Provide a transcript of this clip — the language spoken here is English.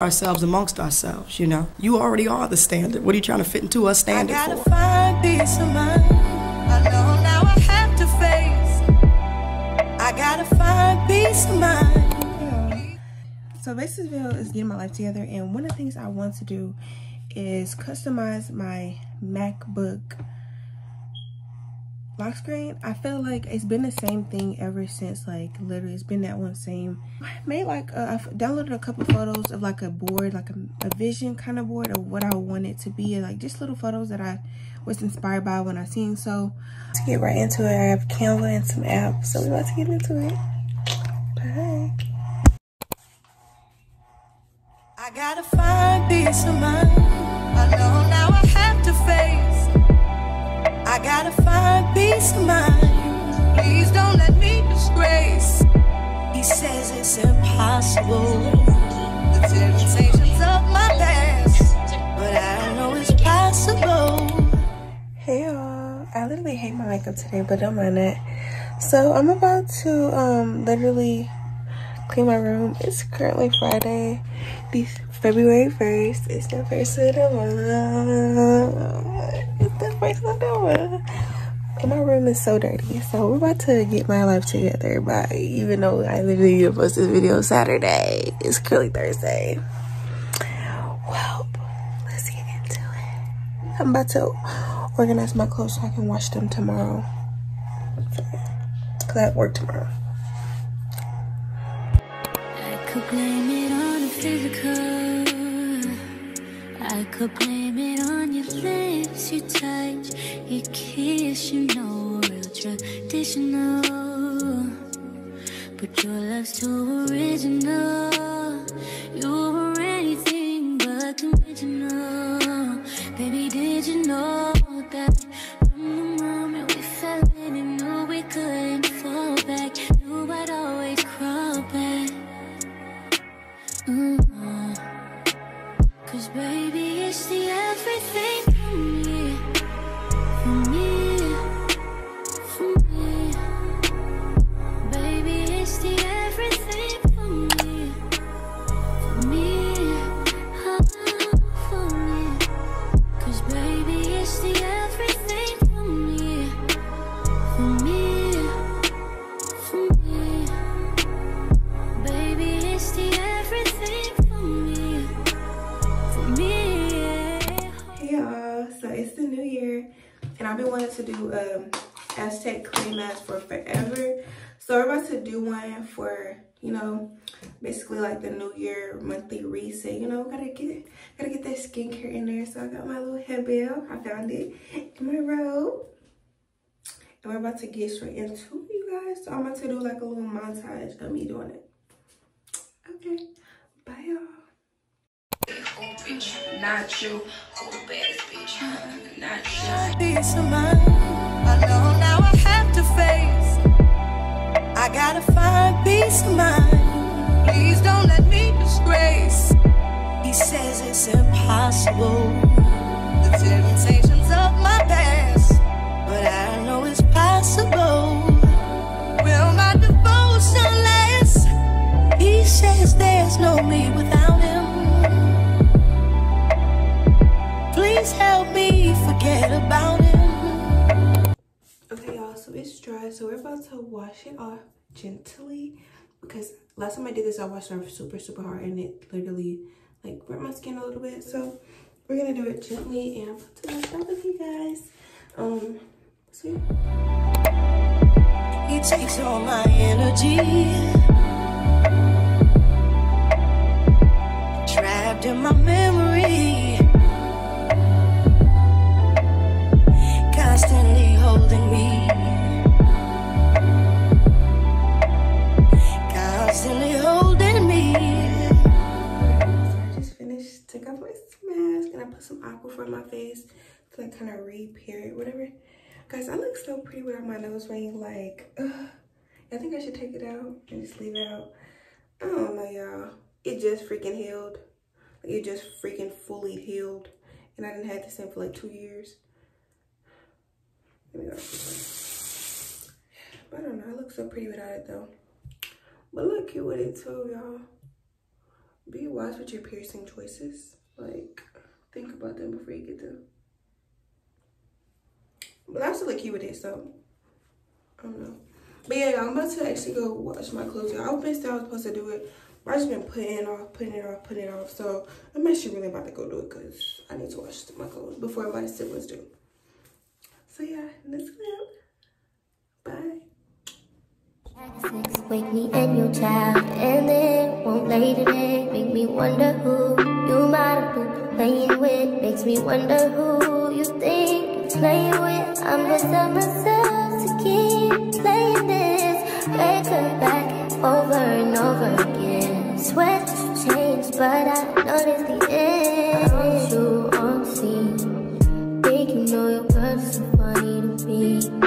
ourselves amongst ourselves, you know. You already are the standard. What are you trying to fit into a standard I gotta for? find peace of mind. I know now I have to face. I gotta find peace of mind. So this video is getting my life together and one of the things I want to do is customize my MacBook lock screen i feel like it's been the same thing ever since like literally it's been that one same. I made like uh, i've downloaded a couple photos of like a board like a, a vision kind of board of what i want it to be like just little photos that i was inspired by when i seen so to get right into it. I have canva and some apps so we're about to get into it. Bye. I gotta find. Makeup today, but don't mind it. So I'm about to um literally clean my room. It's currently Friday, the February 1st. It's the first of the month. It's the first of the month. And my room is so dirty. So we're about to get my life together by even though I literally post this video Saturday. It's currently Thursday. Well, let's get into it. I'm about to organize my clothes so I can wash them tomorrow. Cause I have work tomorrow. I could blame it on the physical. I could blame it on your lips, your touch, your kiss. You know, real traditional. But your love's too original. That from the moment we fell in and knew we couldn't fall back? Knew I'd always crawl back. Mm-hmm. Cause baby, it's the everything for me. For me. For me. Baby, it's the everything for me. For me. Oh. Cause baby, it's the and I've been wanting to do um Aztec clay mask for forever. So we're about to do one for, you know, basically like the new year monthly reset. You know, gotta get gotta get that skincare in there. So I got my little headband. I found it in my robe. And we're about to get straight into it, you guys. So I'm about to do like a little montage of me doing it. Okay. Bye y'all. Not you, the baddest bitch? Not you. Peace of mind. I know now I have to face. I gotta find peace of mind. Please don't let me disgrace. He says it's impossible. The temptations of my past, but I know it's possible. Will my devotion last? He says there's no me without Please help me forget about him. Okay, y'all, so it's dry. So we're about to wash it off gently because last time I did this, I washed it off super, super hard and it literally like burnt my skin a little bit. So we're gonna do it gently and I'm about to wash it with you guys. Um, so yeah. He takes all my energy. Trapped in my memory. Mask and I put some Aquaphor my face to like kind of repair it, whatever. Guys, I look so pretty without my nose ring. Like, ugh. I think I should take it out and just leave it out. I don't know, y'all. It just freaking healed. It just freaking fully healed. And I didn't have this in for like two years. Let me go. But I don't know. I look so pretty without it, though. But look cute with it, too, y'all. be wise with your piercing choices. Like, think about them before you get them. But I still look cute with it, so I don't know. But yeah, I'm about to actually go wash my clothes. I was been I was supposed to do it, but I just been putting it off, putting it off, putting it off. So I'm actually really about to go do it because I need to wash my clothes before my siblings do. So yeah, let's clip. Bye. Wake me and your child, and won't lay today. Make me wonder who you might playing with. Makes me wonder who you think you're playing with. I'm on myself to keep playing this record back over and over again. You changed, but I noticed the end. I want you on scene. Think you know your girl so funny to me.